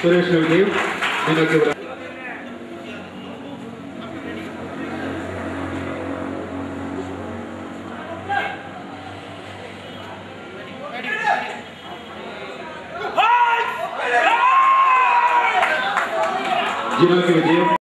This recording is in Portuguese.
Suresh Navdev, Bina Kebra. de 2000